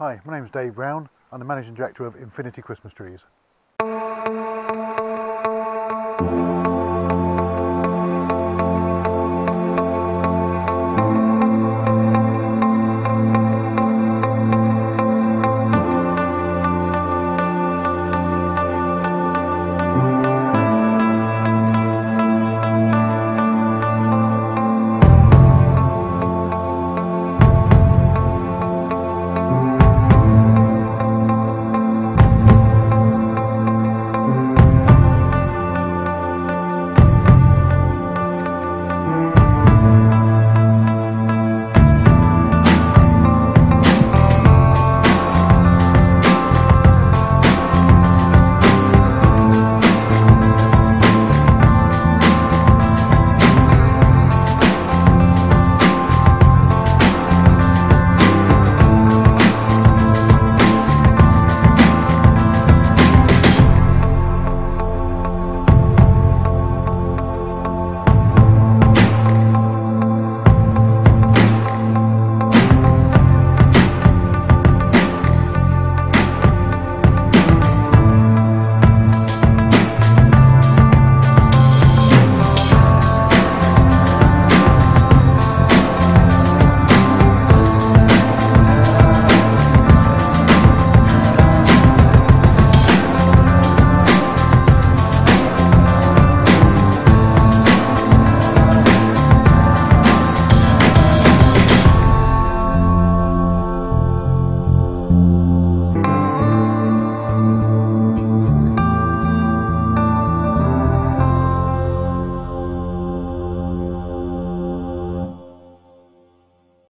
Hi, my name is Dave Brown. I'm the Managing Director of Infinity Christmas Trees.